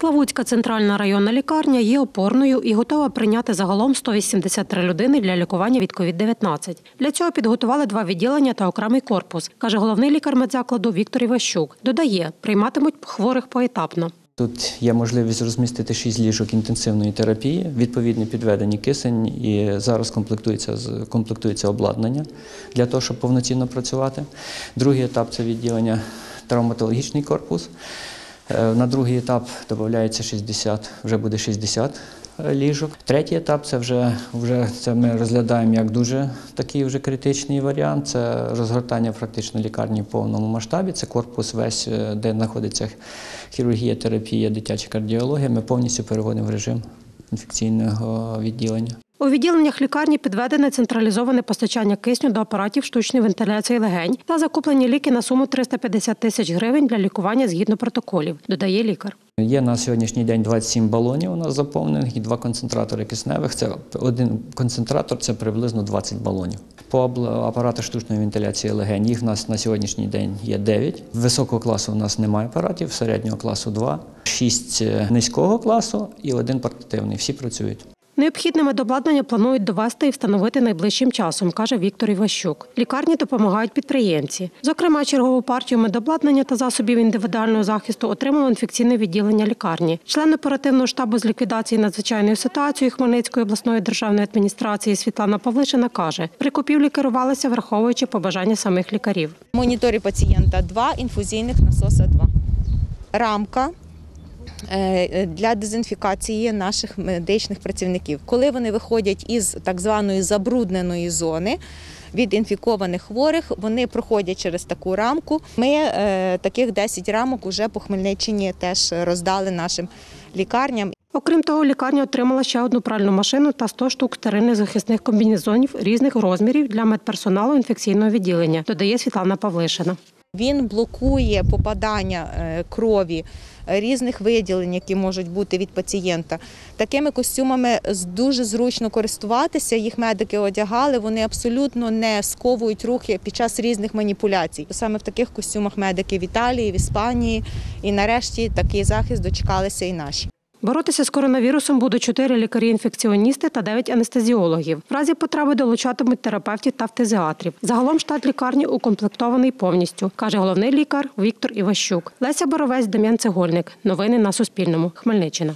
Славутська центральна районна лікарня є опорною і готова прийняти загалом 183 людини для лікування від COVID-19. Для цього підготували два відділення та окремий корпус, каже головний лікар медзакладу Віктор Іващук. Додає, прийматимуть хворих поетапно. Тут є можливість розмістити 6 ліжок інтенсивної терапії, відповідно підведені кисень, і зараз комплектується комплектується обладнання для того, щоб повноцінно працювати. Другий етап це відділення травматологічний корпус. Е, На другий етап додається 60, вже буде 60 ліжок. Третій етап це вже, вже це ми розглядаємо як дуже такий вже критичний варіант. Це розгортання практично лікарні в повному масштабі. Це корпус весь, е, де знаходиться хірургія, терапія, дитяча кардіологія. Ми повністю переводимо в режим інфекційного відділення. У відділеннях лікарні підведене централізоване постачання кисню до апаратів штучної вентиляції легень та закуплені ліки на суму 350 тисяч гривень для лікування згідно протоколів, додає лікар. Є на сьогоднішній день 27 балонів у нас заповнених і два концентратори кисневих. Це один концентратор це приблизно 20 балонів. По апаратах штучної вентиляції легень їх в нас на сьогоднішній день є 9. Високого класу у нас немає апаратів, середнього класу 2, 6 низького класу і один портативний. Всі працюють. Необхідне медобладнання планують довести і встановити найближчим часом, каже Віктор Іващук. Лікарні допомагають підприємці. Зокрема, чергову партію медобладнання та засобів індивідуального захисту отримало інфекційне відділення лікарні. Член оперативного штабу з ліквідації надзвичайної ситуації Хмельницької обласної державної адміністрації Світлана Павлишина каже, при купівлі керувалися, враховуючи побажання самих лікарів. Моніторі пацієнта 2, інфузійних насоса 2. Рамка для дезінфікації наших медичних працівників. Коли вони виходять із так званої забрудненої зони від інфікованих хворих, вони проходять через таку рамку. Ми е, таких 10 рамок уже по Хмельниччині теж роздали нашим лікарням. Окрім того, лікарня отримала ще одну пральну машину та 100 штук стерильних захисних комбінезонів різних розмірів для медперсоналу інфекційного відділення, додає Світлана Павлишина. Він блокує попадання е, крові е, різних виділень, які можуть бути від пацієнта. Такими костюмами дуже зручно користуватися. Їх медики одягали. Вони абсолютно не сковують рухи під час різних маніпуляцій. Саме в таких костюмах медики в Італії, в Іспанії. І нарешті такий захист дочекалися і наші. Боротися з коронавірусом будуть чотири лікарі-інфекціоністи та дев'ять анестезіологів. В разі потреби долучатимуть терапевтів та фтизіатрів. Загалом штат лікарні укомплектований повністю, каже головний лікар Віктор Іващук. Леся Боровець, Дем'ян Цегольник. Новини на Суспільному. Хмельниччина.